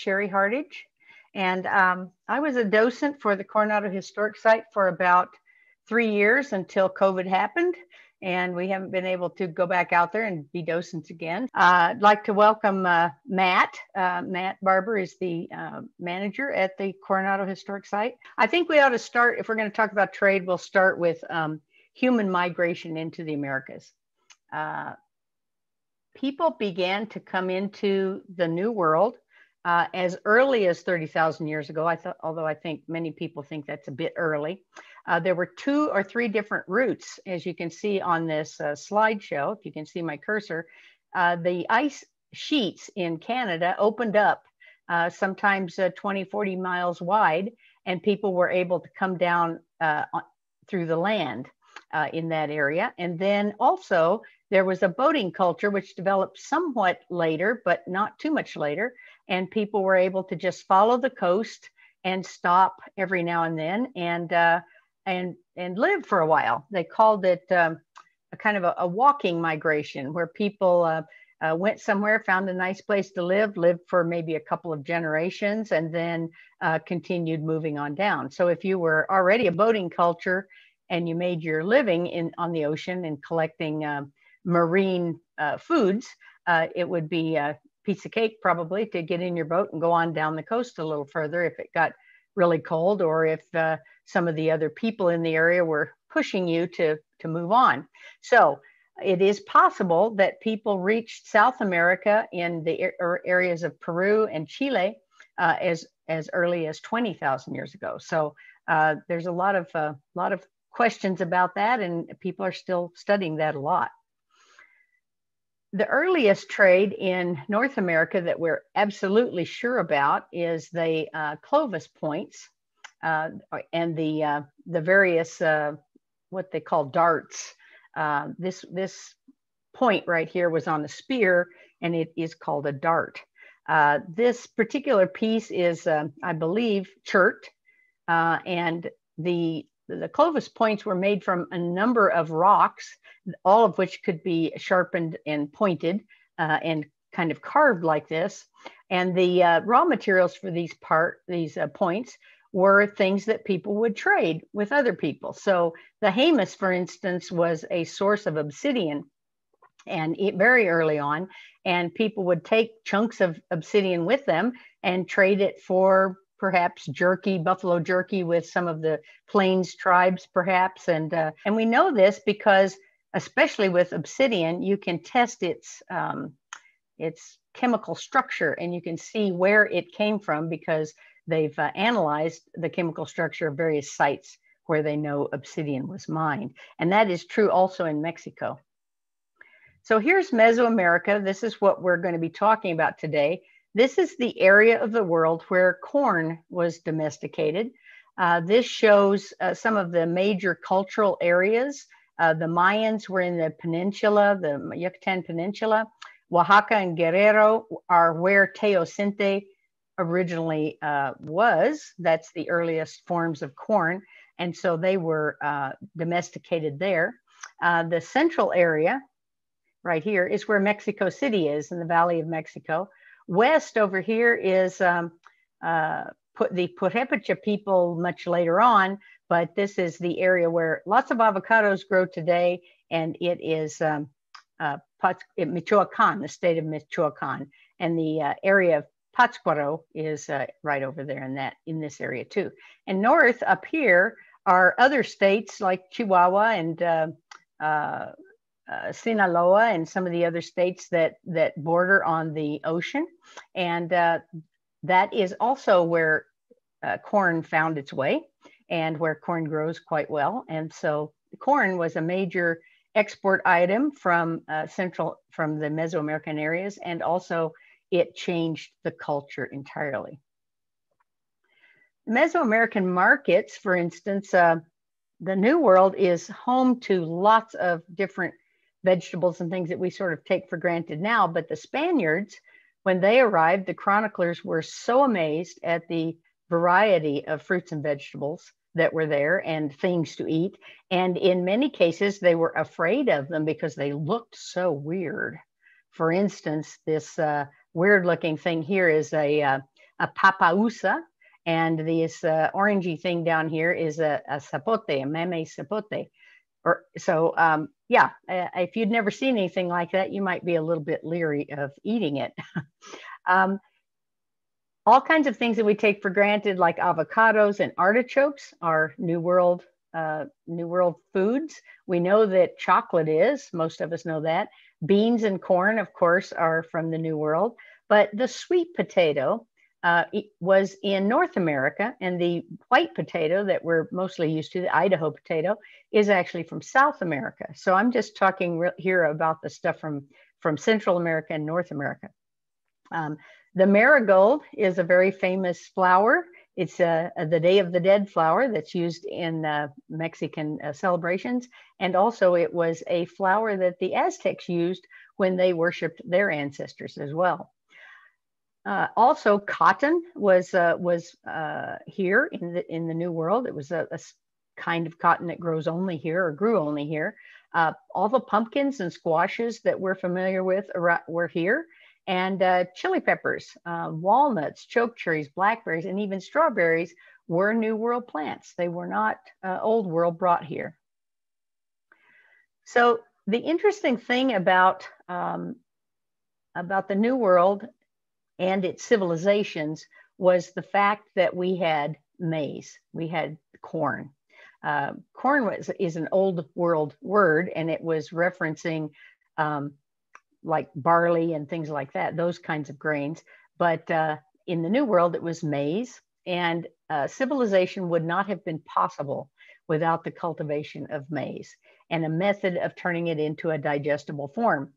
Sherry Hardage, and um, I was a docent for the Coronado Historic Site for about three years until COVID happened, and we haven't been able to go back out there and be docents again. Uh, I'd like to welcome uh, Matt. Uh, Matt Barbour is the uh, manager at the Coronado Historic Site. I think we ought to start, if we're going to talk about trade, we'll start with um, human migration into the Americas. Uh, people began to come into the New World uh, as early as 30,000 years ago. I thought, although I think many people think that's a bit early. Uh, there were two or three different routes, as you can see on this uh, slideshow. If you can see my cursor, uh, the ice sheets in Canada opened up, uh, sometimes uh, 20, 40 miles wide, and people were able to come down through the land in that area. And then also there was a boating culture which developed somewhat later, but not too much later. And people were able to just follow the coast and stop every now and then and uh, and and live for a while. They called it um, a kind of a, a, walking migration, where people uh, uh, went somewhere, found a nice place to live, lived for maybe a couple of generations, and then uh, continued moving on down. So if you were already a boating culture and you made your living in on the ocean and collecting um, marine uh, foods, uh, it would be piece of cake probably to get in your boat and go on down the coast a little further if it got really cold or if uh, some of the other people in the area were pushing you to, to move on. So it is possible that people reached South America in the areas of Peru and Chile uh, as, as early as 20,000 years ago. So uh, there's a lot of, uh, lot of questions about that and people are still studying that a lot the earliest trade in North America that we're absolutely sure about is the uh, Clovis points uh, and the uh, the various uh, what they call darts. Uh, this this point right here was on a spear, and it is called a dart. Uh, this particular piece is, I believe, chert, and the the Clovis points were made from a number of rocks, all of which could be sharpened and pointed uh, and kind of carved like this. And the uh, raw materials for these part these uh, points were things that people would trade with other people. So the Jemez, for instance, was a source of obsidian, and it, very early on, and people would take chunks of obsidian with them and trade it for perhaps jerky, buffalo jerky with some of the plains tribes, perhaps. And, uh, and we know this because, especially with obsidian, you can test its, um, its chemical structure and you can see where it came from because they've uh, analyzed the chemical structure of various sites where they know obsidian was mined. And that is true also in Mexico. So here's Mesoamerica. This is what we're going to be talking about today. This is the area of the world where corn was domesticated. Uh, this shows uh, some of the major cultural areas. Uh, the Mayans were in the peninsula, the Yucatan Peninsula. Oaxaca and Guerrero are where teosinte originally uh, was. That's the earliest forms of corn. And so they were uh, domesticated there. Uh, the central area, right here, is where Mexico City is in the Valley of Mexico. West over here is um, uh, put the Purepecha people much later on, but this is the area where lots of avocados grow today, and it is um, uh, Michoacan, the state of Michoacan, and the uh, area of Pátzcuaro is uh, right over there in that in this area too. And north up here are other states like Chihuahua and uh, Sinaloa and some of the other states that that border on the ocean, and uh, that is also where uh, corn found its way, and where corn grows quite well. And so corn was a major export item from uh, central from the Mesoamerican areas, and also it changed the culture entirely. Mesoamerican markets, for instance, uh, the New World is home to lots of different vegetables and things that we sort of take for granted now. But the Spaniards, when they arrived, the chroniclers were so amazed at the variety of fruits and vegetables that were there and things to eat. And in many cases, they were afraid of them because they looked so weird. For instance, this uh, weird looking thing here is a, uh, a papausa, and this uh, orangey thing down here is a, a sapote, a mamey sapote. Or, so um, yeah, uh, if you'd never seen anything like that, you might be a little bit leery of eating it. um, all kinds of things that we take for granted, like avocados and artichokes, are New World uh, New World foods. We know that chocolate is, most of us know that. Beans and corn, of course, are from the New World. But the sweet potato uh, was in North America, and the white potato that we're mostly used to, the Idaho potato, is actually from South America. So I'm just talking here about the stuff from, from Central America and North America. Um, the marigold is a very famous flower. It's uh, the Day of the Dead flower that's used in uh, Mexican uh, celebrations. And also, it was a flower that the Aztecs used when they worshiped their ancestors as well. Uh, also, cotton was uh, was uh, here in the in the New World. It was a, a, kind of cotton that grows only here or grew only here. all the pumpkins and squashes that we're familiar with were here and uh, chili peppers, uh, walnuts, choke cherries, blackberries, and even strawberries were New World plants. They were not uh, Old World brought here. So the interesting thing about, um, about the New World and its civilizations was the fact that we had maize, we had corn. Uh, corn was, is an old world word, and it was referencing um, like barley and things like that, those kinds of grains. But uh, in the New World, it was maize, and uh, civilization would not have been possible without the cultivation of maize and a method of turning it into a digestible form.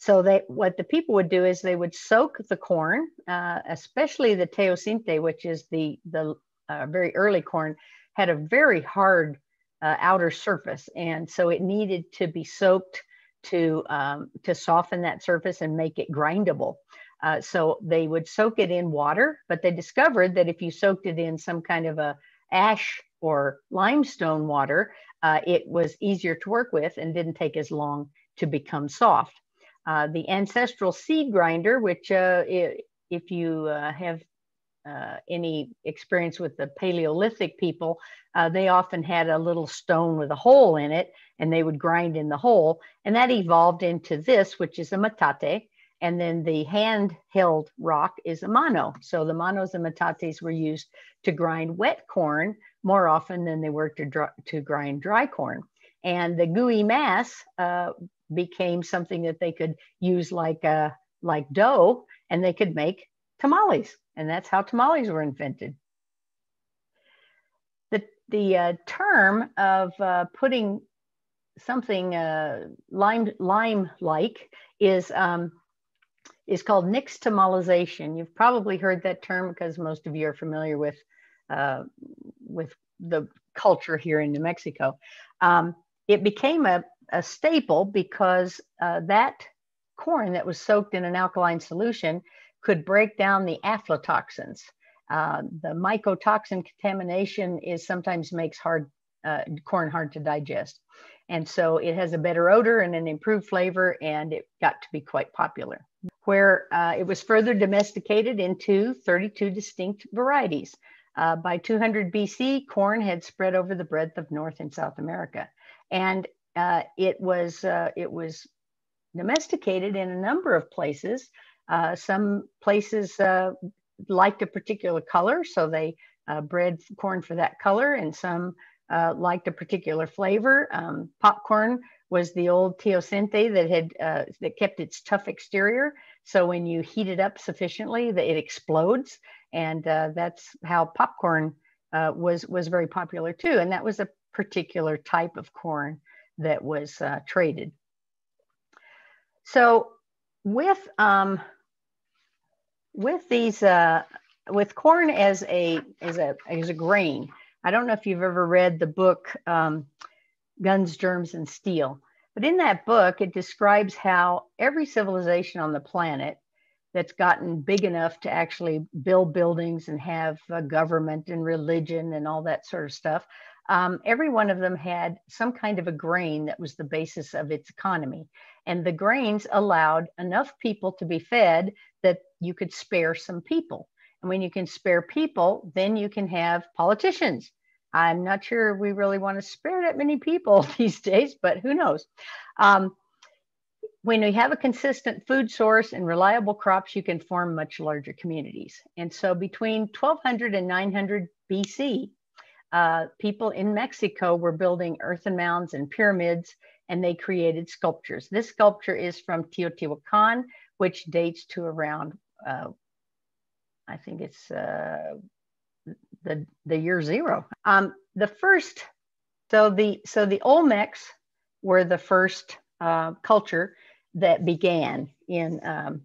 So they, what the people would do is they would soak the corn, uh, especially the teosinte, which is the the uh, very early corn, had a very hard uh, outer surface, and so it needed to be soaked to, um, to soften that surface and make it grindable. Uh, so they would soak it in water, but they discovered that if you soaked it in some kind of a ash or limestone water, uh, it was easier to work with and didn't take as long to become soft. Uh, the ancestral seed grinder, which uh, if you uh, have uh, any experience with the Paleolithic people, uh, they often had a little stone with a hole in it and they would grind in the hole. And that evolved into this, which is a metate. And then the handheld rock is a mano. So the manos and metates were used to grind wet corn more often than they were to, dry, to grind dry corn. And the gooey mass uh, became something that they could use like, uh, like dough and they could make tamales. And that's how tamales were invented. The, the uh, term of uh, putting something uh, lime lime like is um, is called nixtamalization. You've probably heard that term because most of you are familiar with uh, with the culture here in New Mexico. Um, it became a, a staple because uh, that corn that was soaked in an alkaline solution could break down the aflatoxins. Uh, the mycotoxin contamination is sometimes makes hard uh, corn hard to digest. And so it has a better odor and an improved flavor, and it got to be quite popular. Where uh, it was further domesticated into 32 distinct varieties. Uh, by 200 BC, corn had spread over the breadth of North and South America, and uh, it was uh, it was domesticated in a number of places. Uh, some places uh, liked a particular color, so they bred corn for that color, and some uh, liked a particular flavor. Um, popcorn was the old teosinte that had uh, that kept its tough exterior. So when you heat it up sufficiently, that it explodes, and uh, that's how popcorn uh, was was very popular too. And that was a particular type of corn that was uh, traded. So with um, with these uh, with corn as a as a as a grain I don't know if you've ever read the book um, Guns, Germs, and Steel, but in that book, it describes how every civilization on the planet that's gotten big enough to actually build buildings and have a government and religion and all that sort of stuff, um, every one of them had some kind of a grain that was the basis of its economy. And the grains allowed enough people to be fed that you could spare some people. And when you can spare people, then you can have politicians. I'm not sure we really want to spare that many people these days, but who knows? Um, when we have a consistent food source and reliable crops, you can form much larger communities. And so between 1200 and 900 BC, uh, people in Mexico were building earthen mounds and pyramids, and they created sculptures. This sculpture is from Teotihuacan, which dates to around, uh, I think it's uh, the, the year zero. Um, the first, so the, so the Olmecs were the first uh, culture that began in um,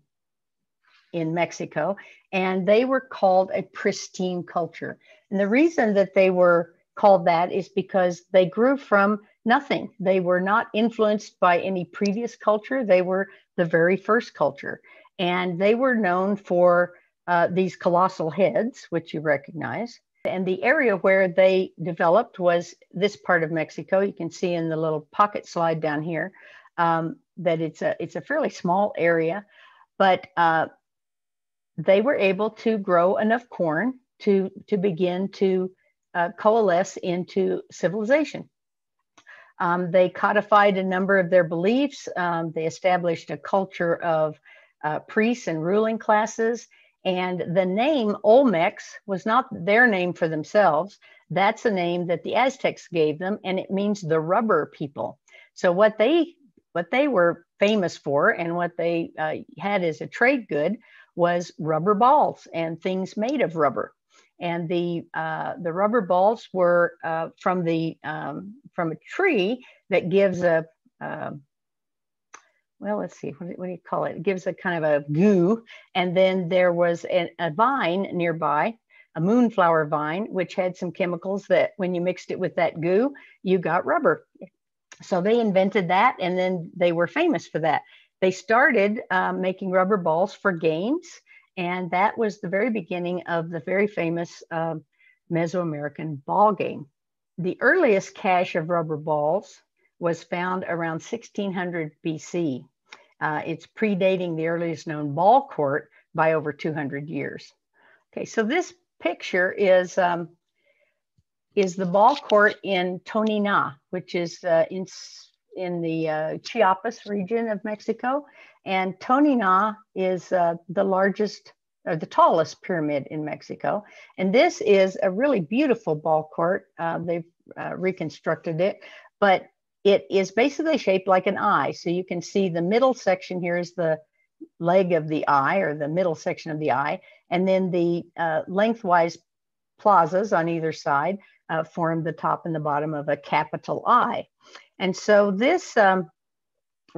in Mexico, and they were called a pristine culture. And the reason that they were called that is because they grew from nothing. They were not influenced by any previous culture. They were the very first culture, and they were known for uh, these colossal heads, which you recognize. And the area where they developed was this part of Mexico. You can see in the little pocket slide down here um, that it's a it's a fairly small area, but uh, they were able to grow enough corn to to begin to uh, coalesce into civilization. Um, they codified a number of their beliefs. Um, they established a culture of uh, priests and ruling classes. And the name Olmecs was not their name for themselves. That's a name that the Aztecs gave them, and it means the rubber people. So what they what they were famous for and what they uh, had as a trade good was rubber balls and things made of rubber. And the uh, the rubber balls were uh, from the um, from a tree that gives a um, well, let's see, what, what, do you call it? It gives a kind of a goo. And then there was a vine nearby, a moonflower vine, which had some chemicals that when you mixed it with that goo, you got rubber so they invented that and then they were famous for that. They started um, making rubber balls for games, and that was the very beginning of the very famous uh, Mesoamerican ball game. The earliest cache of rubber balls was found around 1600 BC. Uh, it's predating the earliest known ball court by over 200 years. Okay, so this picture is um, is the ball court in Tonina, which is uh, in, in the uh, Chiapas region of Mexico. And Tonina is uh, the largest or the tallest pyramid in Mexico. And this is a really beautiful ball court. Uh, they've reconstructed it, but it is basically shaped like an I. So you can see the middle section here is the leg of the I or the middle section of the I. And then the uh, lengthwise plazas on either side uh, form the top and the bottom of a capital I. And so this, um,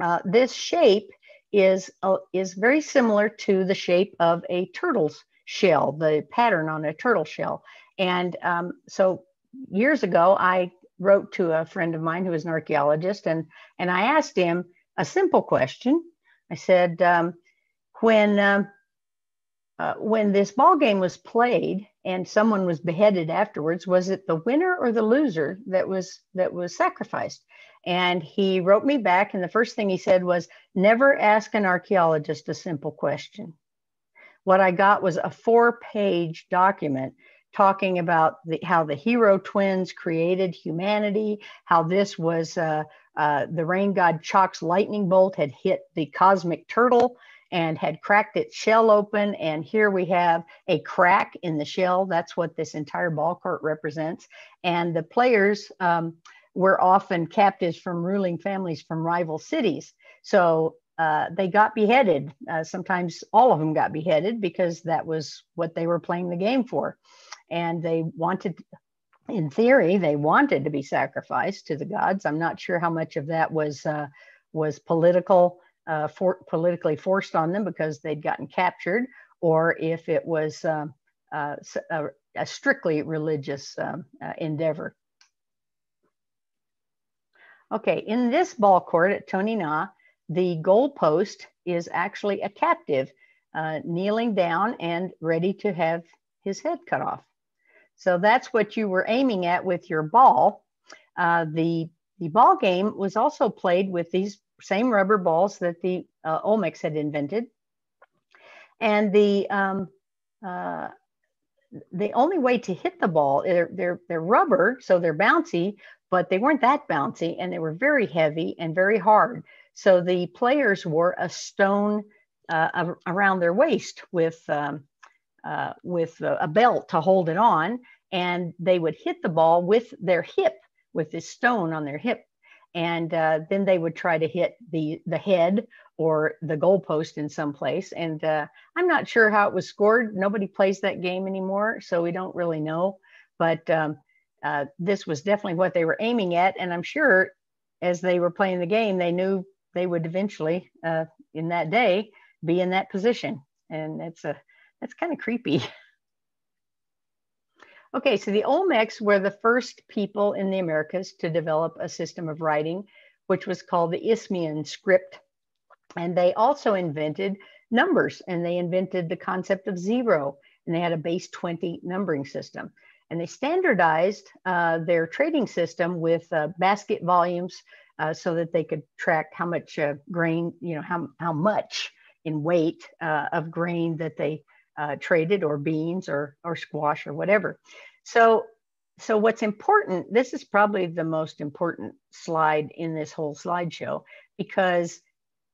uh, this shape is, uh, is very similar to the shape of a turtle's shell, the pattern on a turtle shell. And um, so years ago, I wrote to a friend of mine who is an archaeologist, and, and I asked him a simple question. I said, um, when, um, uh, when this ball game was played and someone was beheaded afterwards was it the winner or the loser that was that was sacrificed? And he wrote me back and the first thing he said was never ask an archaeologist a simple question. What i got was a four page document talking about the, how the hero twins created humanity how this was uh, uh, the rain god Chaacs lightning bolt had hit the cosmic turtle and had cracked its shell open. And here we have a crack in the shell. That's what this entire ball court represents. And the players um, were often captives from ruling families from rival cities. So uh, they got beheaded. Uh, sometimes all of them got beheaded because that was what they were playing the game for. And they wanted, in theory, they wanted to be sacrificed to the gods. I'm not sure how much of that was uh, was political uh, for, politically forced on them because they'd gotten captured, or if it was um, uh, a, a, strictly religious um, uh, endeavor. Okay, in this ball court at Tony Tonina, the goalpost is actually a captive uh, kneeling down and ready to have his head cut off. So that's what you were aiming at with your ball. Uh, the, the ball game was also played with these same rubber balls that the uh, Olmecs had invented. And the, um, uh, the only way to hit the ball, they're, they're, they're rubber, so they're bouncy, but they weren't that bouncy and they were very heavy and very hard. So the players wore a stone uh, around their waist with, um, uh, with a belt to hold it on. And they would hit the ball with their hip, with this stone on their hip. And uh, then they would try to hit the, the head or the goalpost in some place. And uh, I'm not sure how it was scored. Nobody plays that game anymore, so we don't really know. But um, uh, this was definitely what they were aiming at. And I'm sure as they were playing the game, they knew they would eventually, uh, in that day, be in that position. And it's a that's kind of creepy. Okay, so the Olmecs were the first people in the Americas to develop a system of writing, which was called the Isthmian script. And they also invented numbers and they invented the concept of zero and they had a base 20 numbering system. And they standardized uh, their trading system with uh, basket volumes uh, so that they could track how much uh, grain, you know, how, how much in weight uh, of grain that they uh, traded or beans or, or squash or whatever. So, so what's important, this is probably the most important slide in this whole slideshow because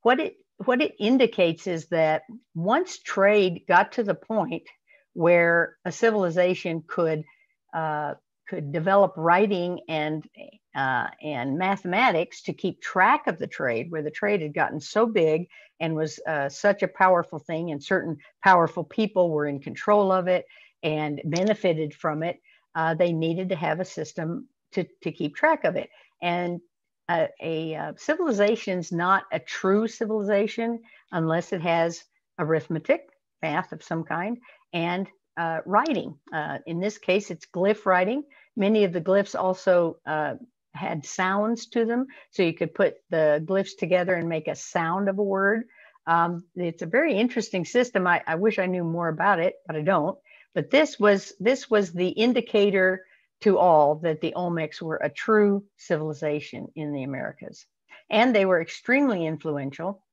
what it what it indicates is that once trade got to the point where a civilization could uh, could develop writing and uh, and mathematics to keep track of the trade, where the trade had gotten so big and was uh, such a powerful thing, and certain powerful people were in control of it and benefited from it. Uh, they needed to have a system to, to keep track of it. And a, a uh, civilization's not a true civilization unless it has arithmetic, math of some kind, and uh, writing. Uh, in this case, it's glyph writing. Many of the glyphs also uh, had sounds to them, so you could put the glyphs together and make a sound of a word. Um, it's a very interesting system. I, I wish I knew more about it, but I don't. But this was this was the indicator to all that the Olmecs were a true civilization in the Americas, and they were extremely influential.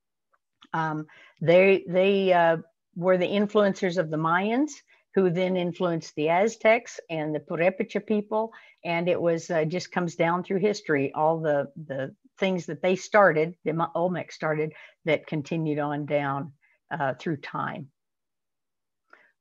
Um, they they uh, were the influencers of the Mayans, who then influenced the Aztecs and the Purepecha people. And it was uh, just comes down through history, all the, the things that they started, the Olmec started, that continued on down uh, through time.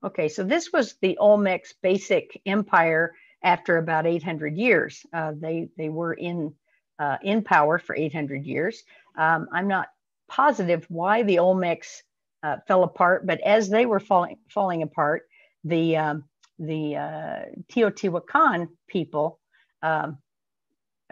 Okay, so this was the Olmec's basic empire after about 800 years. Uh, they, they were in, uh, in power for 800 years. Um, I'm not positive why the Olmecs uh, fell apart, but as they were falling, falling apart, the um, the uh, Teotihuacan people um,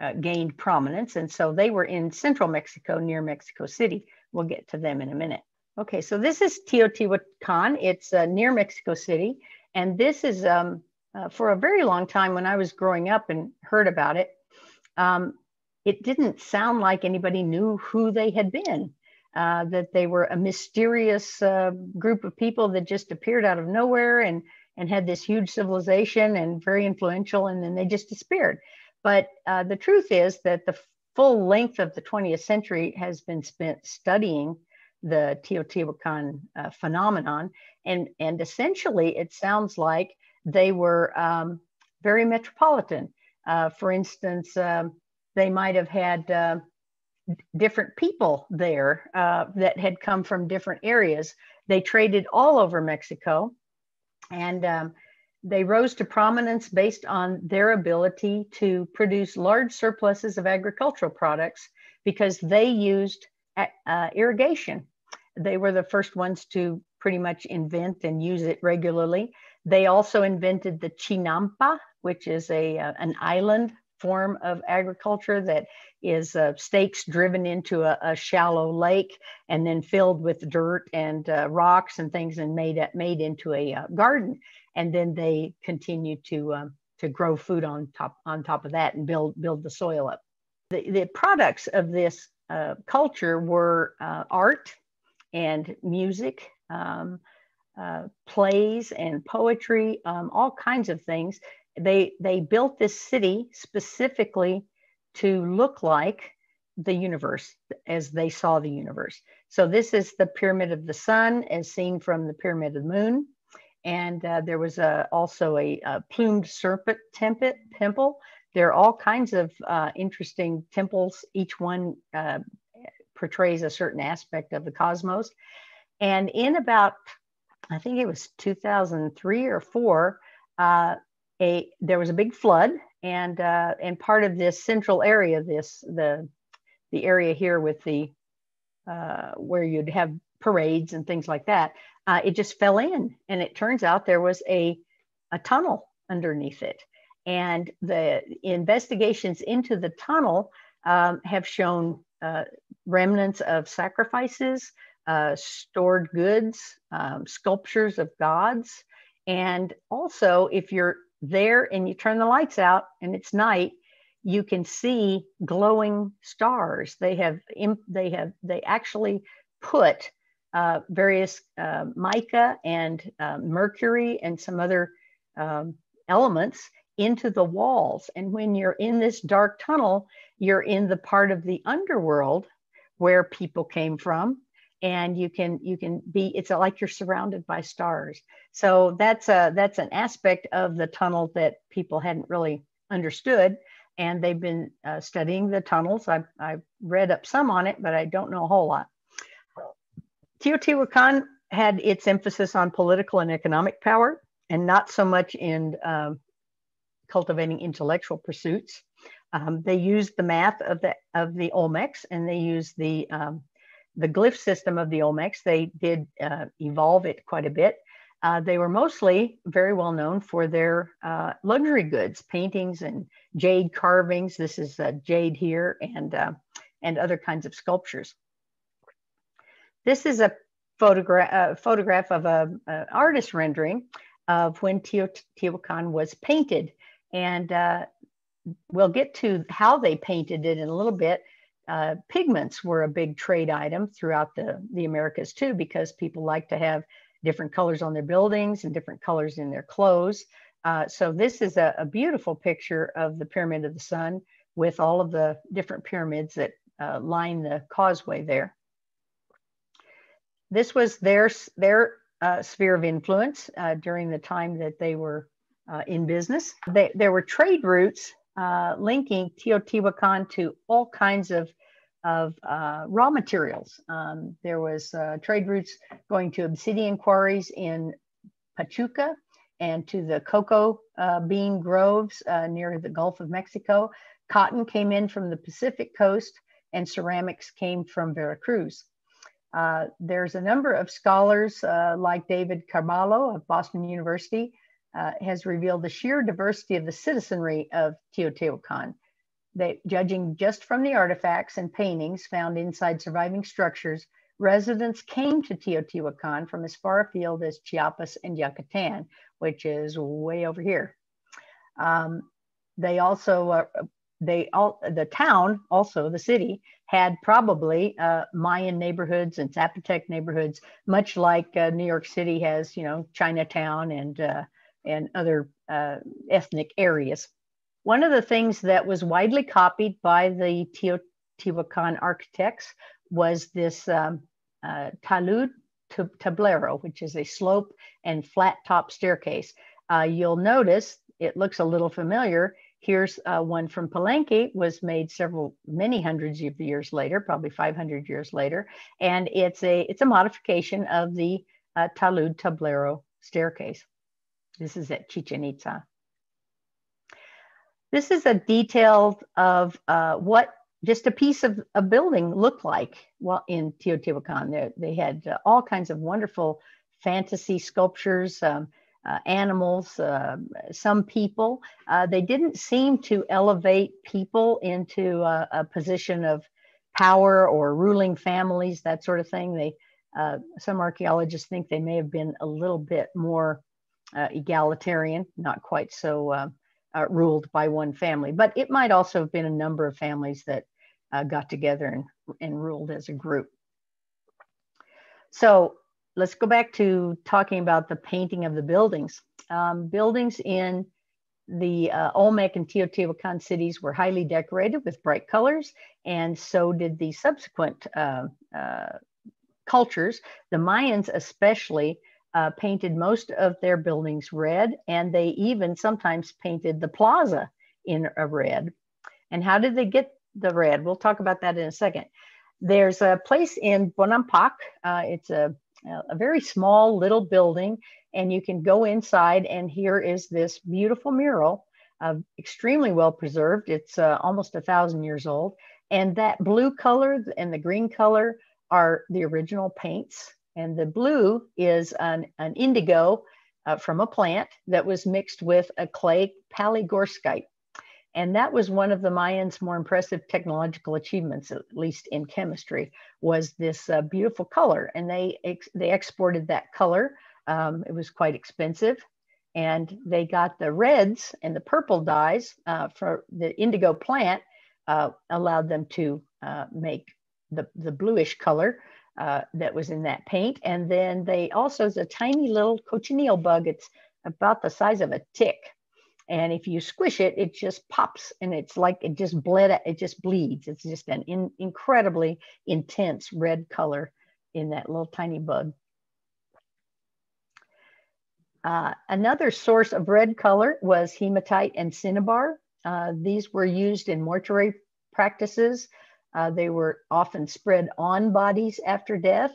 uh, gained prominence, and so they were in central Mexico near Mexico City. We'll get to them in a minute. Okay, so this is Teotihuacan. It's uh, near Mexico City, and this is um, uh, for a very long time when I was growing up and heard about it. Um, it didn't sound like anybody knew who they had been. Uh, that they were a mysterious uh, group of people that just appeared out of nowhere and and had this huge civilization and very influential, and then they just disappeared. But uh, the truth is that the full length of the 20th century has been spent studying the Teotihuacan uh, phenomenon, and and essentially it sounds like they were um, very metropolitan. Uh, for instance, um, they might have had different people there uh, that had come from different areas. They traded all over Mexico and um, they rose to prominence based on their ability to produce large surpluses of agricultural products because they used uh, irrigation. They were the first ones to pretty much invent and use it regularly. They also invented the chinampa, which is a, uh, an island form of agriculture that is uh, stakes driven into a, a, shallow lake and then filled with dirt and uh, rocks and things and made made into a uh, garden. And then they continue to um, to grow food on top on top of that and build build the soil up. The, the products of this uh, culture were uh, art and music um, uh, plays and poetry um, all kinds of things they they built this city specifically to look like the universe as they saw the universe. So this is the pyramid of the sun as seen from the pyramid of the moon. And uh, there was a, also a, a plumed serpent temple. There are all kinds of uh, interesting temples. Each one uh, portrays a certain aspect of the cosmos. And in about, I think it was 2003 or four, uh, a there was a big flood, and uh, and part of this central area, this the the area here with the uh, where you'd have parades and things like that, uh, it just fell in, and it turns out there was a a tunnel underneath it, and the investigations into the tunnel um, have shown uh, remnants of sacrifices, uh, stored goods, um, sculptures of gods, and also if you're there and you turn the lights out and it's night, you can see glowing stars. They have they have they actually put uh, various uh, mica and uh, mercury and some other um, elements into the walls. And when you're in this dark tunnel, you're in the part of the underworld where people came from and you can you can be it's like you're surrounded by stars. So that's a that's an aspect of the tunnel that people hadn't really understood and they've been uh, studying the tunnels. I've, I've read up some on it but i don't know a whole lot. Teotihuacan had its emphasis on political and economic power and not so much in um, cultivating intellectual pursuits. Um, they used the math of the of the olmecs and they used the um, the glyph system of the Olmecs. They did uh, evolve it quite a bit. Uh, they were mostly very well known for their uh, luxury goods, paintings and jade carvings. This is uh, jade here and, uh, and other kinds of sculptures. This is a photograph, uh, photograph of an artist rendering of when Teotihuacan was painted. And we'll get to how they painted it in a little bit uh, pigments were a big trade item throughout the, the Americas too, because people like to have different colors on their buildings and different colors in their clothes. Uh, so this is a, a, beautiful picture of the Pyramid of the Sun with all of the different pyramids that uh, line the causeway there. This was their, their uh, sphere of influence uh, during the time that they were uh, in business. They, there were trade routes uh, linking Teotihuacan to all kinds of of uh, raw materials. Um, there was uh, trade routes going to obsidian quarries in Pachuca and to the cocoa uh, bean groves uh, near the Gulf of Mexico. Cotton came in from the Pacific coast and ceramics came from Veracruz. There's a number of scholars like David Carballo of Boston University has revealed the sheer diversity of the citizenry of Teotihuacan that judging just from the artifacts and paintings found inside surviving structures, residents came to Teotihuacan from as far afield as Chiapas and Yucatan, which is way over here. Um, they also, uh, they all, the town, also the city, had probably uh, Mayan neighborhoods and Zapotec neighborhoods, much like uh, New York City has, you know, Chinatown and uh, and other uh, ethnic areas. One of the things that was widely copied by the Teotihuacan architects was this um, uh, talud tablero, which is a slope and flat top staircase. Uh, you'll notice it looks a little familiar. Here's uh, one from Palenque, was made several, many hundreds of years later, probably 500 years later, and it's a it's a modification of the uh, talud tablero staircase. This is at Chichen Itza. This is a detail of uh, what just a piece of a building looked like well, in Teotihuacan. They, had uh, all kinds of wonderful fantasy sculptures, um, uh, animals, uh, some people. Uh, they didn't seem to elevate people into a, a, position of power or ruling families, that sort of thing. They, uh, some archaeologists think they may have been a little bit more egalitarian, not quite so uh, ruled by one family, but it might also have been a number of families that uh, got together and, and ruled as a group. So let's go back to talking about the painting of the buildings. Um, buildings in the uh, Olmec and Teotihuacan cities were highly decorated with bright colors, and so did the subsequent uh, uh, cultures. The Mayans, especially, uh, painted most of their buildings red, and they even sometimes painted the plaza in a red. And how did they get the red? We'll talk about that in a second. There's a place in Bonampak. Uh, it's a, a very small little building, and you can go inside, and here is this beautiful mural, uh, extremely well preserved. It's uh, almost a thousand years old. And that blue color and the green color are the original paints. And the blue is an, an indigo uh, from a plant that was mixed with a clay palygorskite. And that was one of the Mayans' more impressive technological achievements, at least in chemistry, was this uh, beautiful color. And they, ex they exported that color. Um, it was quite expensive. And they got the reds and the purple dyes uh, for the indigo plant, uh, allowed them to uh, make the, the bluish color uh, that was in that paint. And then they also, is a tiny little cochineal bug. It's about the size of a tick. And if you squish it, it just pops and it's like it just bled, it just bleeds. It's just an in, incredibly intense red color in that little tiny bug. Uh, another source of red color was hematite and cinnabar. Uh, these were used in mortuary practices uh, they were often spread on bodies after death.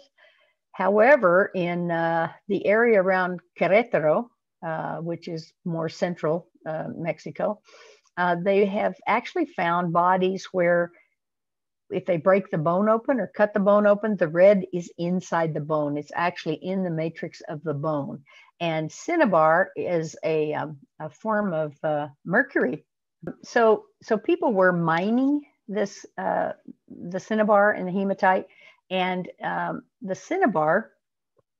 However, in uh, the area around Querétaro, uh, which is more central uh, Mexico, uh, they have actually found bodies where if they break the bone open or cut the bone open, the red is inside the bone. It's actually in the matrix of the bone. And cinnabar is a, um, a form of uh, mercury. So, so people were mining this uh, the cinnabar and the hematite, and um, the cinnabar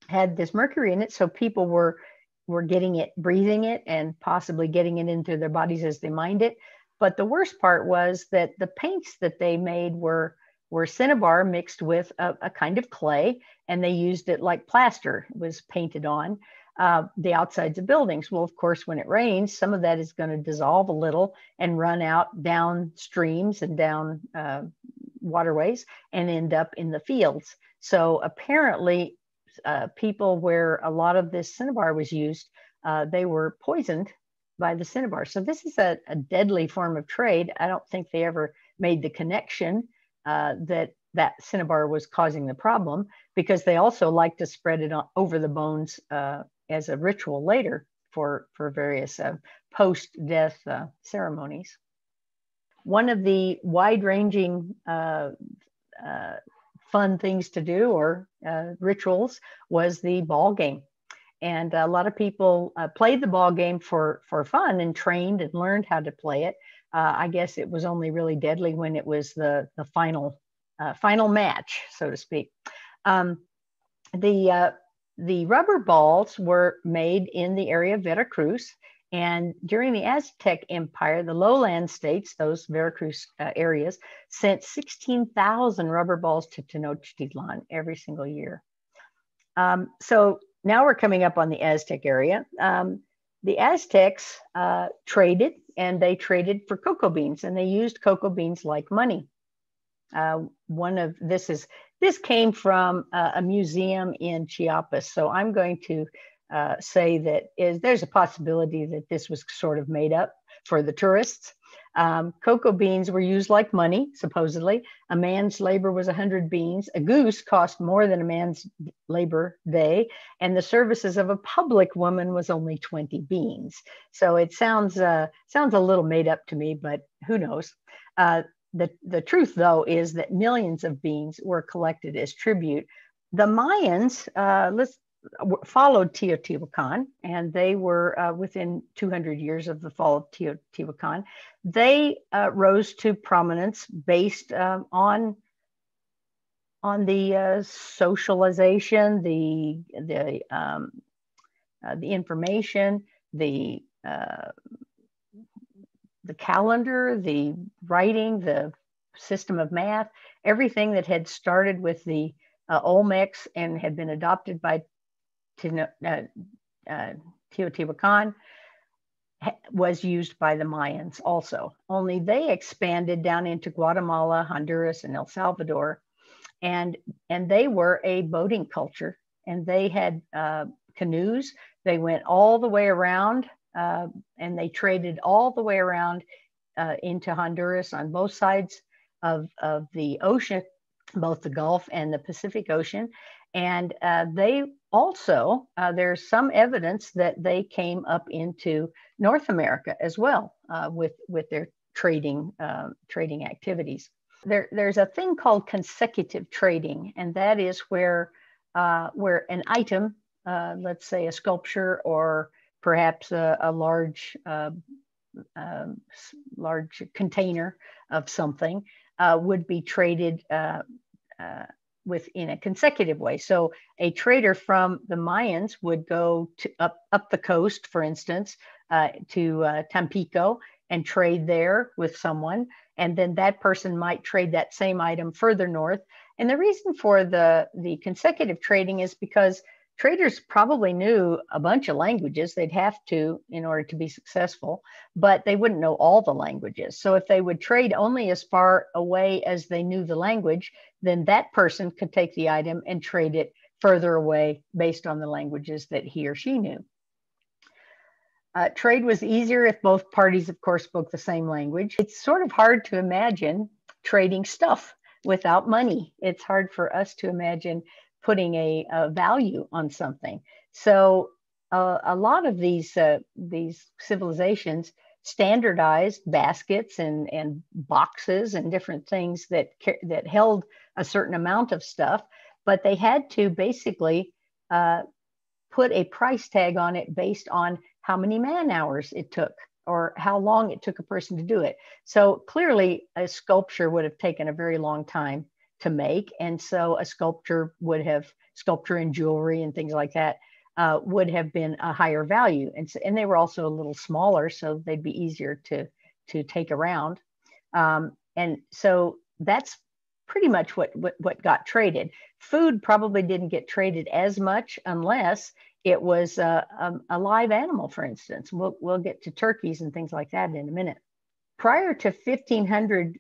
had this mercury in it, so people were were getting it, breathing it, and possibly getting it into their bodies as they mined it. But the worst part was that the paints that they made were were cinnabar mixed with a, a kind of clay, and they used it like plaster was painted on uh, the outsides of buildings. Well, of course, when it rains, some of that is going to dissolve a little and run out down streams and down uh, waterways and end up in the fields. So apparently, uh, people where a lot of this cinnabar was used, uh, they were poisoned by the cinnabar. So this is a, a, deadly form of trade. I don't think they ever made the connection uh, that that cinnabar was causing the problem because they also like to spread it on, over the bones uh, as a ritual later for, for various uh, post-death uh, ceremonies. One of the wide-ranging uh, uh, fun things to do or uh, rituals was the ball game. And a lot of people played the ball game for, for fun and trained and learned how to play it. I guess it was only really deadly when it was the, the final, final match, so to speak. Um, the uh, the rubber balls were made in the area of Veracruz. And during the Aztec Empire, the lowland states, those Veracruz uh, areas, sent 16,000 rubber balls to Tenochtitlan every single year. Um, so now we're coming up on the Aztec area. Um, the Aztecs uh, traded and they traded for cocoa beans and they used cocoa beans like money. Uh, one of this is this came from a museum in Chiapas. So I'm going to uh, say that is, there's a possibility that this was sort of made up for the tourists. Um, cocoa beans were used like money, supposedly. A man's labor was 100 beans. A goose cost more than a man's labor day. And the services of a public woman was only 20 beans. So it sounds, uh, sounds a little made up to me, but who knows? Uh, the, the truth, though, is that millions of beans were collected as tribute. The Mayans uh, followed Teotihuacan, and they were uh, within 200 years of the fall of Teotihuacan. They uh, rose to prominence based um, on on the uh, socialization, the the um, uh, the information, the uh, the calendar, the writing, the system of math, everything that had started with the uh, Olmecs and had been adopted by uh, uh, Teotihuacan was used by the Mayans also, only they expanded down into Guatemala, Honduras, and El Salvador. And, and they were a boating culture and they had uh, canoes. They went all the way around uh, and they traded all the way around uh, into Honduras on both sides of, of the ocean, both the Gulf and the Pacific Ocean. And uh, they also, uh, there's some evidence that they came up into North America as well uh, with, with their trading, uh, trading activities. There, there's a thing called consecutive trading, and that is where, where an item, let's say a sculpture or perhaps a, a large, um, large container of something, would be traded within a consecutive way. So a trader from the Mayans would go to up, up the coast, for instance, uh, to uh, Tampico and trade there with someone. And then that person might trade that same item further north. And the reason for the, the consecutive trading is because traders probably knew a bunch of languages they'd have to in order to be successful but they wouldn't know all the languages. So if they would trade only as far away as they knew the language then that person could take the item and trade it further away based on the languages that he or she knew. Uh, trade was easier if both parties of course spoke the same language. It's sort of hard to imagine trading stuff without money. It's hard for us to imagine putting a, a value on something. So uh, a lot of these uh, these civilizations standardized baskets and and boxes and different things that that held a certain amount of stuff, but they had to basically uh, put a price tag on it based on how many man hours it took or how long it took a person to do it. So clearly, a sculpture would have taken a very long time to make. And so a sculpture would have, sculpture and jewelry and things like that uh, would have been a higher value. And, so, and they were also a little smaller, so they'd be easier to, to take around. Um, and so that's pretty much what, what, what got traded. Food probably didn't get traded as much unless it was a, a, a, live animal, for instance. We'll, we'll get to turkeys and things like that in a minute. Prior to 1500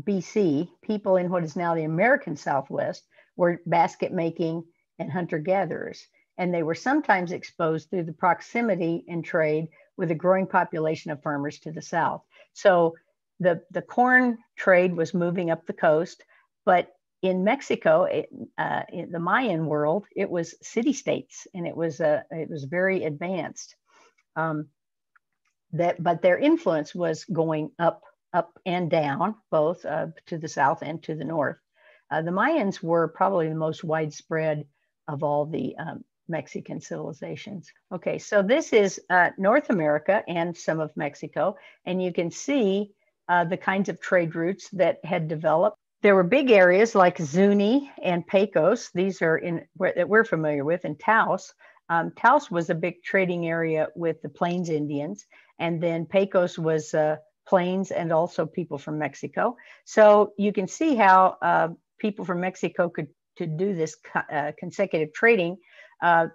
BC, people in what is now the American Southwest were basket making and hunter gatherers, and they were sometimes exposed through the proximity and trade with a growing population of farmers to the south. So the, the corn trade was moving up the coast, but in Mexico, it, uh, in the Mayan world, it was city states, and it was uh, it was very advanced. Um, that, but their influence was going up up and down, both uh, to the south and to the north. Uh, the Mayans were probably the most widespread of all the um, Mexican civilizations. Okay, so this is uh, North America and some of Mexico, and you can see uh, the kinds of trade routes that had developed. There were big areas like Zuni and Pecos. These are in that we're familiar with, and Taos. Um, Taos was a big trading area with the Plains Indians, and then Pecos was uh, plains and also people from Mexico. So you can see how uh, people from Mexico could to do this uh, consecutive trading. Uh,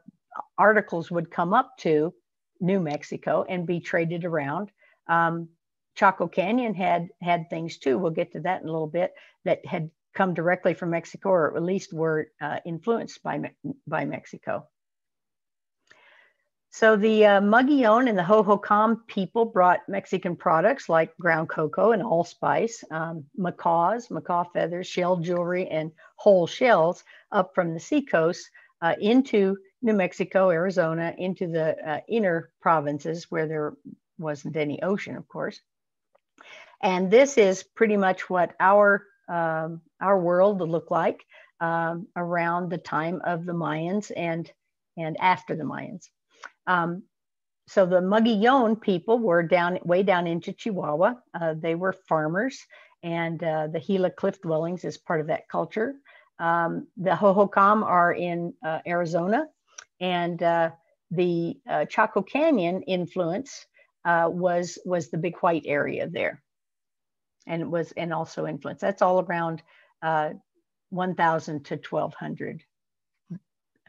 articles would come up to New Mexico and be traded around. Um, Chaco Canyon had had things too. We'll get to that in a little bit that had come directly from Mexico, or at least were uh, influenced by by Mexico. So the uh, and the Hohokam people brought Mexican products like ground cocoa and allspice, um, macaws, macaw feathers, shell jewelry, and whole shells up from the seacoast uh, into New Mexico, Arizona, into the uh, inner provinces where there wasn't any ocean, of course. And this is pretty much what our um, our world would look like um, around the time of the Mayans and and after the Mayans. Um, so the Mogollon people were down way down into Chihuahua. Uh, they were farmers, and uh, the Gila cliff dwellings is part of that culture. Um, the Hohokam are in uh, Arizona, and uh, the uh, Chaco Canyon influence uh, was was the Big White area there, and it was and also influence. That's all around 1000 to 1200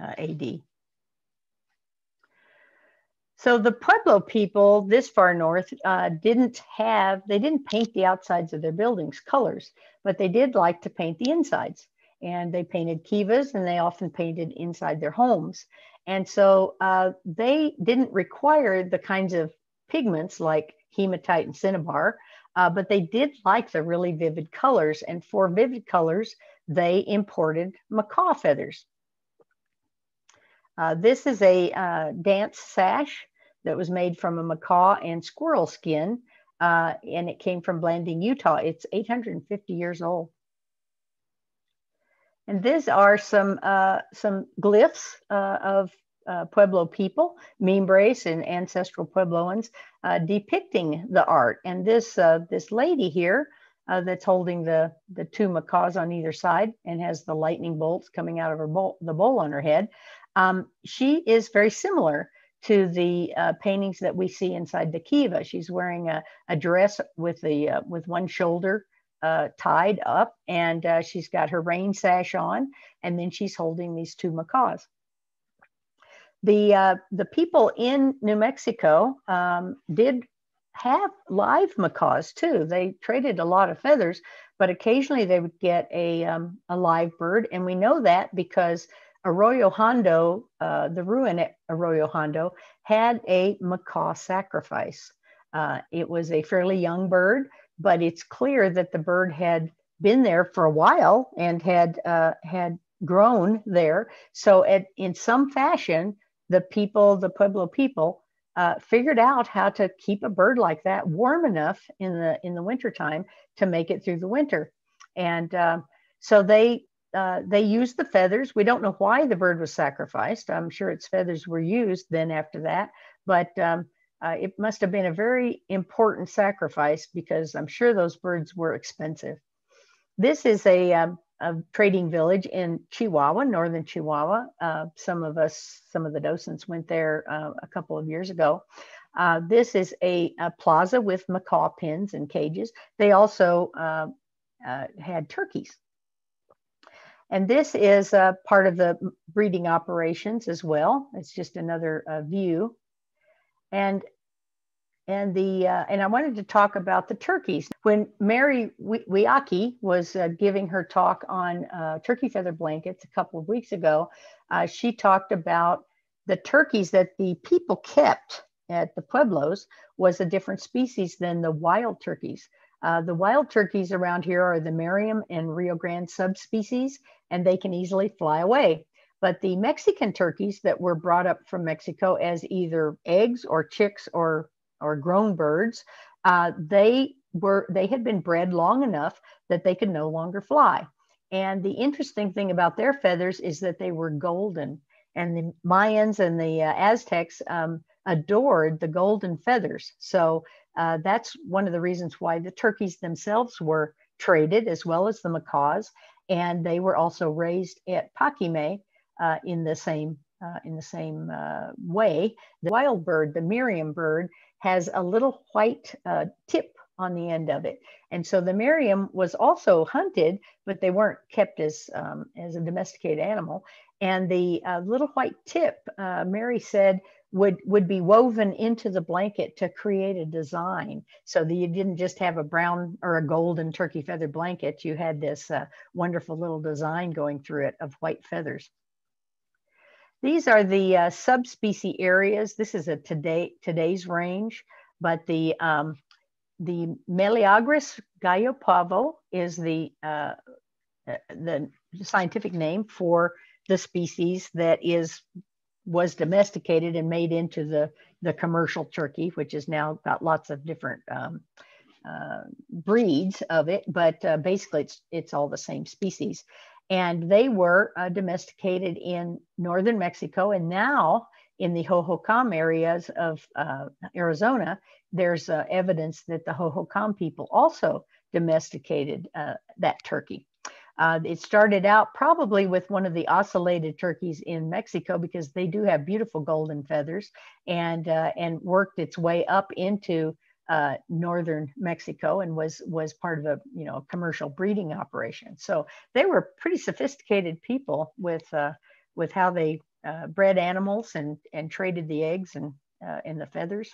AD. So the Pueblo people this far north uh, didn't have, they didn't paint the outsides of their buildings colors, but they did like to paint the insides. And they painted kivas and they often painted inside their homes. And so uh, they didn't require the kinds of pigments like hematite and cinnabar, uh, but they did like the really vivid colors. And for vivid colors, they imported macaw feathers. Uh, this is a uh, dance sash that was made from a macaw and squirrel skin, uh, and it came from Blanding, Utah. It's 850 years old. And these are some uh, some glyphs uh, of uh, Pueblo people, Mimbres and ancestral Puebloans, uh, depicting the art. And this uh, this lady here that's holding the the two macaws on either side and has the lightning bolts coming out of her bowl, the bowl on her head. Um, she is very similar to the uh, paintings that we see inside the kiva. She's wearing a, a dress with the uh, with one shoulder uh, tied up, and uh, she's got her rain sash on, and then she's holding these two macaws. The uh, the people in New Mexico um, did have live macaws too. They traded a lot of feathers, but occasionally they would get a um, a live bird, and we know that because Arroyo Hondo, uh, the ruin at Arroyo Hondo, had a macaw sacrifice. Uh, it was a fairly young bird, but it's clear that the bird had been there for a while and had uh, had grown there. So, at, in some fashion, the people, the Pueblo people, uh, figured out how to keep a bird like that warm enough in the in the wintertime to make it through the winter. And uh, so they uh, they used the feathers. We don't know why the bird was sacrificed. I'm sure its feathers were used then after that, but um, uh, it must have been a very important sacrifice because I'm sure those birds were expensive. This is a, um, a trading village in Chihuahua, northern Chihuahua. Uh, some of us, some of the docents went there uh, a couple of years ago. Uh, this is a, a, plaza with macaw pens and cages. They also had turkeys and this is uh, part of the breeding operations as well. It's just another uh, view. And and the uh, and I wanted to talk about the turkeys. When Mary Wiaki was uh, giving her talk on uh, turkey feather blankets a couple of weeks ago, uh, she talked about the turkeys that the people kept at the pueblos was a different species than the wild turkeys. Uh, the wild turkeys around here are the Merriam and Rio Grande subspecies, and they can easily fly away. But the Mexican turkeys that were brought up from Mexico as either eggs or chicks or, or grown birds, uh, they were they had been bred long enough that they could no longer fly. And the interesting thing about their feathers is that they were golden. And the Mayans and the uh, Aztecs um, adored the golden feathers. So uh, that's one of the reasons why the turkeys themselves were traded as well as the macaws. And they were also raised at Paquime uh, in the same uh, in the same uh, way. The wild bird, the Merriam bird, has a little white uh, tip on the end of it. And so the Merriam was also hunted, but they weren't kept as, um, as a domesticated animal. And the uh, little white tip, Mary said, would would be woven into the blanket to create a design so that you didn't just have a brown or a golden turkey feather blanket. You had this uh, wonderful little design going through it of white feathers. These are the uh, subspecies areas. This is a today today's range but the um, the Meleagris gallopavo is the uh, uh the scientific name for the species that is was domesticated and made into the the commercial turkey, which has now got lots of different um, uh, breeds of it, but uh, basically it's it's all the same species. And they were uh, domesticated in northern Mexico, and now in the Hohokam areas of uh, Arizona, there's uh, evidence that the Hohokam people also domesticated uh, that turkey. Uh, it started out probably with one of the ocellated turkeys in Mexico because they do have beautiful golden feathers, and uh, and worked its way up into uh, northern Mexico and was was part of a you know commercial breeding operation. So they were pretty sophisticated people with uh, with how they uh, bred animals and and traded the eggs and uh, and the feathers.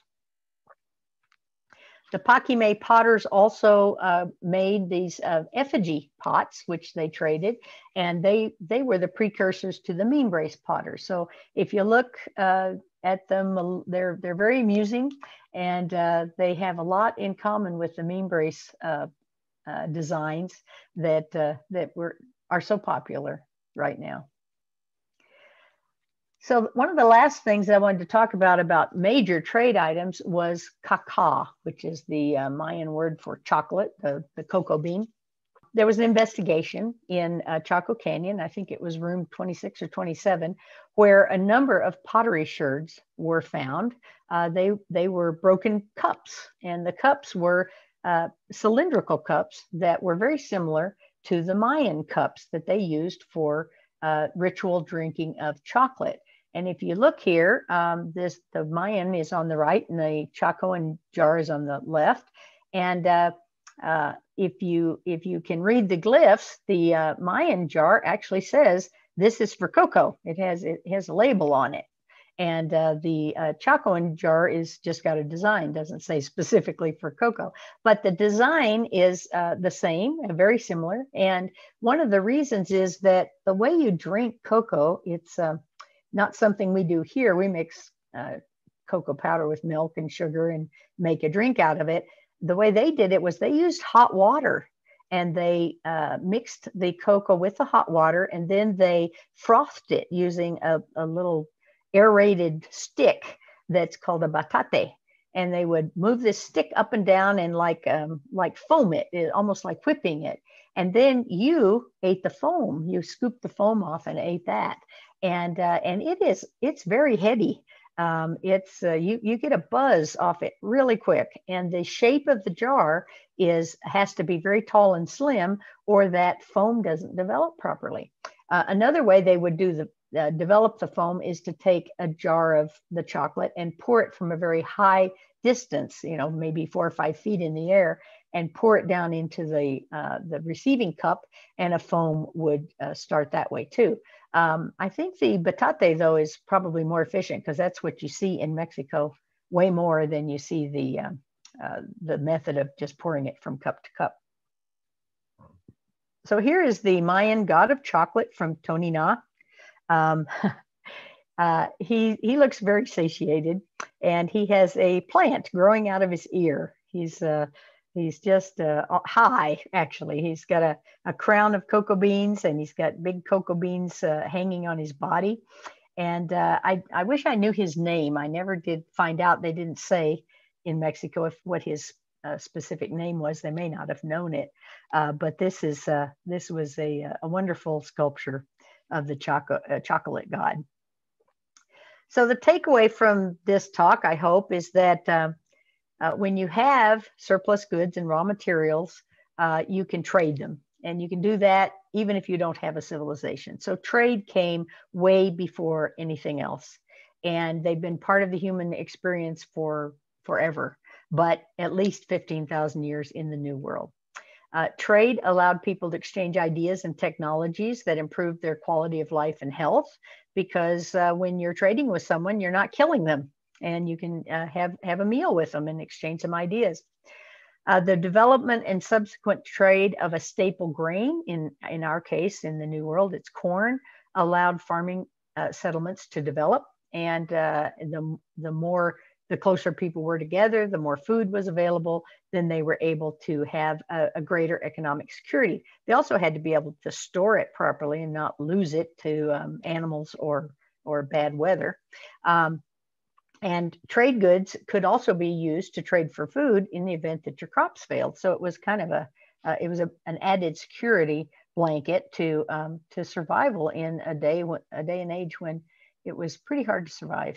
The Paquimé potters also uh, made these uh, effigy pots, which they traded, and they they were the precursors to the Mimbres potters. So if you look uh, at them, they're they're very amusing, and uh, they have a lot in common with the Mimbres uh, uh, designs that that were are so popular right now. So one of the last things I wanted to talk about about major trade items was caca, which is the uh, Mayan word for chocolate, the, the cocoa bean. There was an investigation in uh, Chaco Canyon, I think it was room 26 or 27, where a number of pottery sherds were found. Uh, they, they were broken cups, and the cups were uh, cylindrical cups that were very similar to the Mayan cups that they used for uh, ritual drinking of chocolate. And if you look here, um, this the Mayan is on the right and the Chacoan jar is on the left. And uh, uh, if you if you can read the glyphs, the uh, Mayan jar actually says this is for cocoa. It has it has a label on it. And uh, the uh, Chacoan jar is just got a design, doesn't say specifically for cocoa, but the design is uh, the same, very similar. And one of the reasons is that the way you drink cocoa, it's um, not something we do here. We mix uh, cocoa powder with milk and sugar and make a drink out of it. The way they did it was they used hot water and they uh, mixed the cocoa with the hot water and then they frothed it using a, a little aerated stick that's called a batate and they would move this stick up and down and like um, like foam it, it, almost like whipping it and then you ate the foam you scooped the foam off and ate that and uh, and it is it's very heady. Um, it's uh, you you get a buzz off it really quick, and the shape of the jar is has to be very tall and slim, or that foam doesn't develop properly. Uh, another way they would do the uh, develop the foam is to take a jar of the chocolate and pour it from a very high distance, you know, maybe four or five feet in the air, and pour it down into the uh, the receiving cup, and a foam would uh, start that way too. Um, I think the batate though is probably more efficient because that's what you see in Mexico way more than you see the uh, uh, the method of just pouring it from cup to cup. So here is the Mayan god of chocolate from Tonina. Um, uh, he he looks very satiated, and he has a plant growing out of his ear. He's uh, He's just uh, high, actually. He's got a, a crown of cocoa beans and he's got big cocoa beans uh, hanging on his body. And uh, I, I wish I knew his name. I never did find out. They didn't say in Mexico if what his uh, specific name was. They may not have known it. Uh, but this is uh, this was a, a wonderful sculpture of the choco- chocolate god. So the takeaway from this talk, I hope, is that uh, when you have surplus goods and raw materials, uh, you can trade them. And you can do that even if you don't have a civilization. So trade came way before anything else. And they've been part of the human experience for forever, but at least 15,000 years in the New World. Uh, trade allowed people to exchange ideas and technologies that improved their quality of life and health because uh, when you're trading with someone, you're not killing them and you can uh, have, have a meal with them and exchange some ideas. Uh, the development and subsequent trade of a staple grain, in, in our case, in the New World, it's corn, allowed farming uh, settlements to develop. And uh, the, the more, the closer people were together, the more food was available, then they were able to have a, a greater economic security. They also had to be able to store it properly and not lose it to um, animals or, or bad weather. Um, and trade goods could also be used to trade for food in the event that your crops failed. So it was kind of a, uh, it was a, an added security blanket to um, to survival in a day a day and age when it was pretty hard to survive.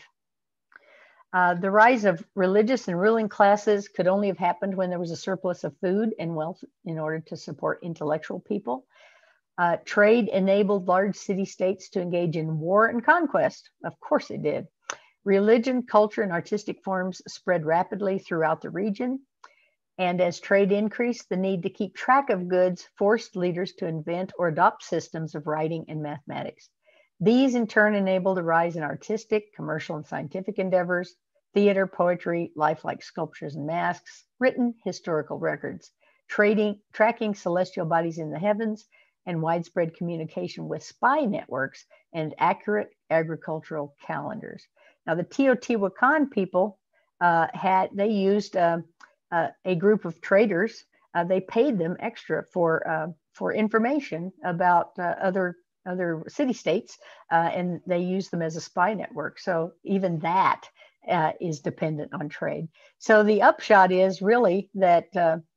Uh, the rise of religious and ruling classes could only have happened when there was a surplus of food and wealth in order to support intellectual people. Uh, trade enabled large city states to engage in war and conquest. Of course it did. Religion, culture, and artistic forms spread rapidly throughout the region. And as trade increased, the need to keep track of goods forced leaders to invent or adopt systems of writing and mathematics. These in turn enabled a rise in artistic, commercial, and scientific endeavors. theater, poetry, lifelike sculptures and masks, written historical records, trading, tracking celestial bodies in the heavens, and widespread communication with spy networks and accurate agricultural calendars. Now, the Teotihuacan people uh, had, they used uh, uh, a group of traders. Uh, they paid them extra for, uh, for information about uh, other other city states, and they used them as a spy network. So even that is dependent on trade. So the upshot is really that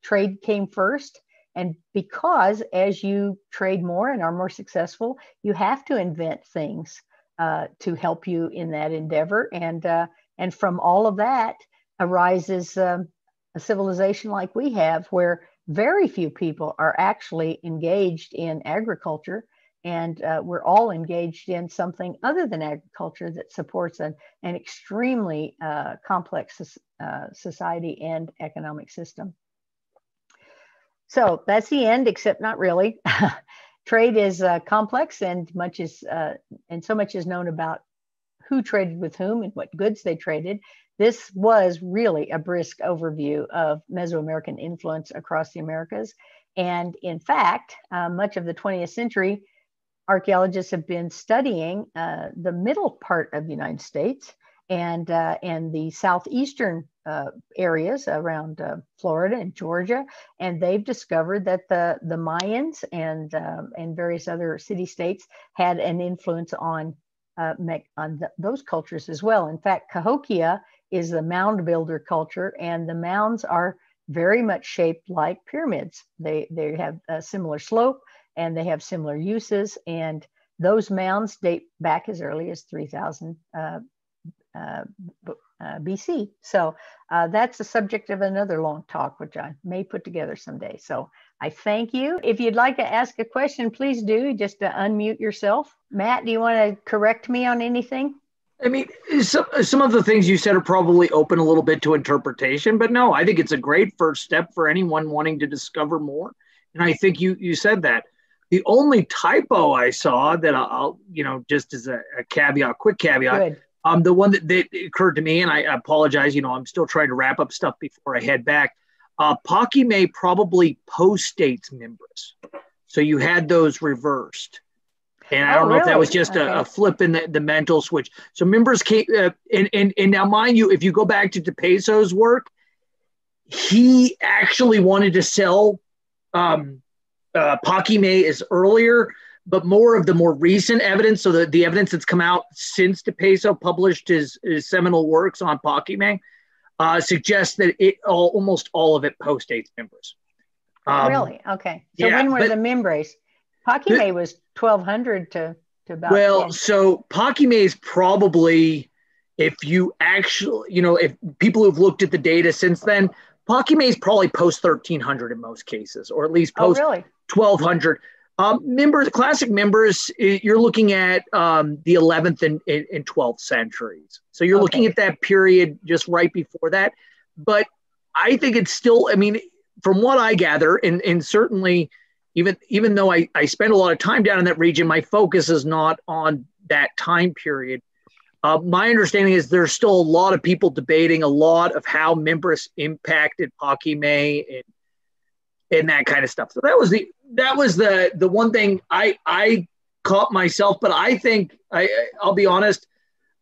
trade came first. And because as you trade more and are more successful, you have to invent things uh, to help you in that endeavor. And, uh, and from all of that arises um, a civilization like we have, where very few people are actually engaged in agriculture and uh, we're all engaged in something other than agriculture that supports an, an extremely uh, complex uh, society and economic system. So that's the end, except not really. Trade is uh, complex, and much is uh, and so much is known about who traded with whom and what goods they traded. This was really a brisk overview of Mesoamerican influence across the Americas. And in fact, uh, much of the 20th century archaeologists have been studying uh, the middle part of the United States and uh, and the southeastern uh, areas around uh, Florida and Georgia, and they've discovered that the the Mayans and um, and various other city states had an influence on uh, on th- those cultures as well. In fact, Cahokia is the mound builder culture, and the mounds are very much shaped like pyramids. They they have a similar slope and they have similar uses. And those mounds date back as early as 3000 uh, BC. So uh, that's the subject of another long talk, which I may put together someday. So I thank you. If you'd like to ask a question, please do just to unmute yourself. Matt, do you want to correct me on anything? I mean, some, some of the things you said are probably open a little bit to interpretation, but no, I think it's a great first step for anyone wanting to discover more. And I think you you said that. The only typo I saw that I'll, you know, just as a, a caveat, quick caveat, Good. Um, the one that, that occurred to me, and I apologize, you know, I'm still trying to wrap up stuff before I head back. Uh, may probably post-dates Mimbres. So you had those reversed. And I don't oh, know really? if that was just okay. a, a, flip in the, the mental switch. So Mimbres came, uh, and, and, and now mind you, if you go back to Di Peso's work, he actually wanted to sell um, uh, May is earlier, but more of the more recent evidence. So the, the evidence that's come out since Di Peso published his, his seminal works on May uh, suggests that it all, almost all of it postdates Mimbres. Um, really? Okay. So yeah, when were but, the Mimbres? May was 1200 to, to about. Well, 10. so May is probably, if you actually, you know, if people who've looked at the data since then, May is probably post 1300 in most cases, or at least post oh, really? 1200. Um, Mimbres, classic Mimbres, you're looking at um, the 11th and, and, 12th centuries. So you're okay. looking at that period just right before that. But I think it's still, I mean, from what I gather, and, and certainly even even though I, I spend a lot of time down in that region, my focus is not on that time period. Uh, my understanding is there's still a lot of people debating a lot of how Mimbres impacted Paquimé and and that kind of stuff. So that was the that was the the one thing I I caught myself. But I think I I'll be honest.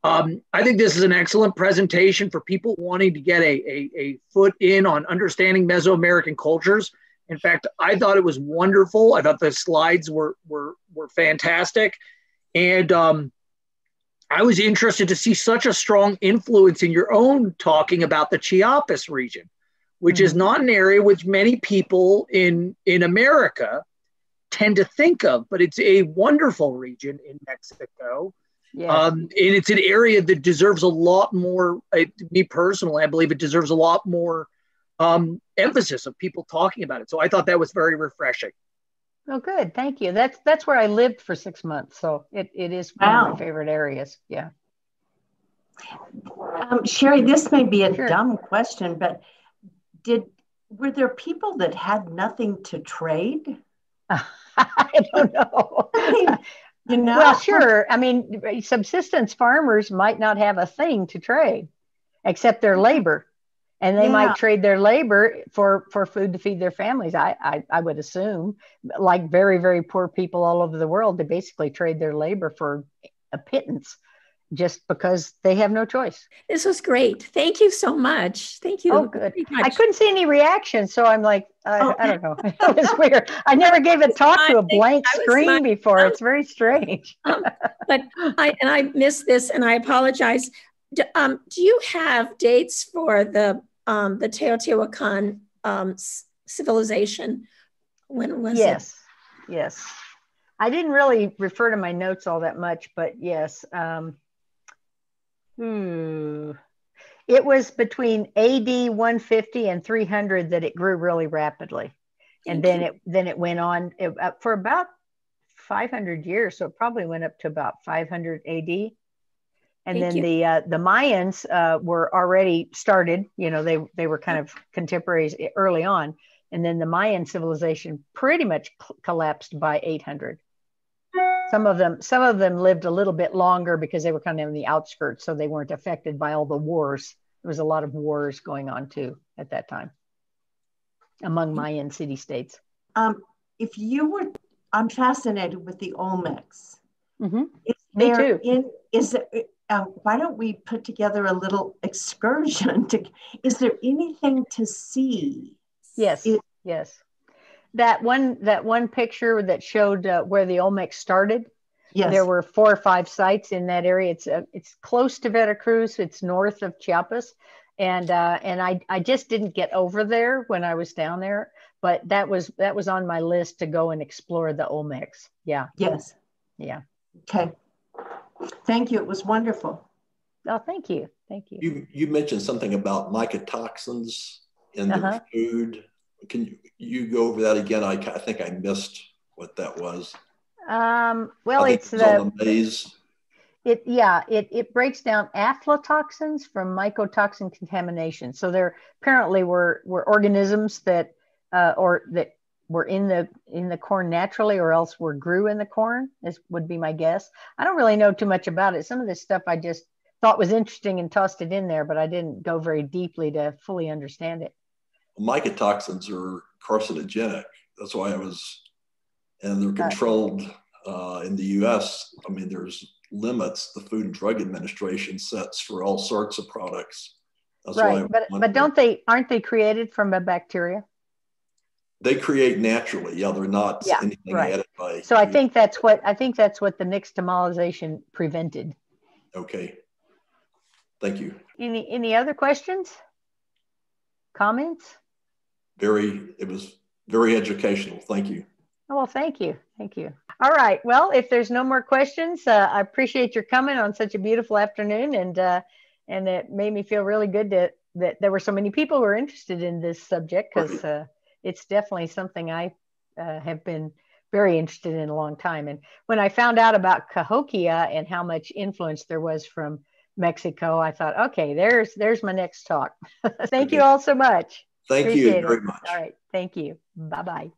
Um, I think this is an excellent presentation for people wanting to get a, a, a foot in on understanding Mesoamerican cultures. In fact, I thought it was wonderful. I thought the slides were were were fantastic, and um, I was interested to see such a strong influence in your own talking about the Chiapas region which mm-hmm. is not an area which many people in in America tend to think of, but it's a wonderful region in Mexico. Yeah. Um, and it's an area that deserves a lot more. Uh, me personally, I believe it deserves a lot more um, emphasis of people talking about it. So I thought that was very refreshing. Oh, good. Thank you. That's that's where I lived for six months, so it, it is one wow. of my favorite areas. Yeah. Um, Sherry, this may be a sure. dumb question, but did were there people that had nothing to trade? I don't know. you know, well, sure. I mean, subsistence farmers might not have a thing to trade. except their labor and they yeah. might trade their labor for for food to feed their families I, I i would assume like very very poor people all over the world they basically trade their labor for a pittance just because they have no choice. This was great. Thank you so much. Thank you. Oh, good. I couldn't see any reaction, so I'm like, I, oh. I don't know. it was weird. I never gave a talk to a blank screen before. It's very strange. um, but I and I missed this, and I apologize. Do, um, do you have dates for the um, the Teotihuacan um, civilization? When was yes. it? Yes, yes. I didn't really refer to my notes all that much, but yes. Um, Hmm. It was between AD 150 and 300 that it grew really rapidly. Thank and then you. it then it went on it, uh, for about 500 years. So it probably went up to about 500 AD. And Thank then you. the uh, the Mayans uh, were already started. You know, they they were kind of contemporaries early on, and then the Mayan civilization pretty much collapsed by 800 some of them some of them lived a little bit longer because they were kind of in the outskirts so they weren't affected by all the wars. There was a lot of wars going on too at that time among mayan city states. Um, if you were i'm fascinated with the olmecs. Mm-hmm. me too. in, is there, uh, why don't we put together a little excursion to is there anything to see? Yes. It, yes that one that one picture that showed uh, where the Olmec started. Yes. There were four or five sites in that area. It's uh, it's close to Veracruz. It's north of Chiapas, and uh, and I I just didn't get over there when I was down there, but that was that was on my list to go and explore the Olmecs. Yeah. Yes. Yeah. Okay. Thank you. It was wonderful. Oh, thank you. Thank you. You you mentioned something about mycotoxins in uh-huh. the food. Can you go over that again? I, I think I missed what that was. Um, well, it's the, the It yeah, it it breaks down aflatoxins from mycotoxin contamination. So there apparently were were organisms that uh, or that were in the in the corn naturally or else were grew in the corn. This would be my guess. I don't really know too much about it. Some of this stuff I just thought was interesting and tossed it in there, but I didn't go very deeply to fully understand it mycotoxins are carcinogenic. That's why I was, and they're controlled uh, in the US. I mean, there's limits the Food and Drug Administration sets for all sorts of products. That's right, but but don't they aren't they created from a bacteria? They create naturally. Yeah, they're not yeah, anything right. added by. So I think that's what I think that's what the nixtamalization prevented. Okay. Thank you. Any any other questions? Comments? Very, it was very educational. Thank you. Oh, well, thank you. Thank you. All right. Well, if there's no more questions, uh, I appreciate your coming on such a beautiful afternoon. And, uh, and it made me feel really good to, that there were so many people who are interested in this subject because uh, it's definitely something I uh, have been very interested in a long time. And when I found out about Cahokia and how much influence there was from Mexico, I thought, okay, there's there's my next talk. Thank you all so much. Thank Appreciate you very it. much. All right. Thank you. Bye bye.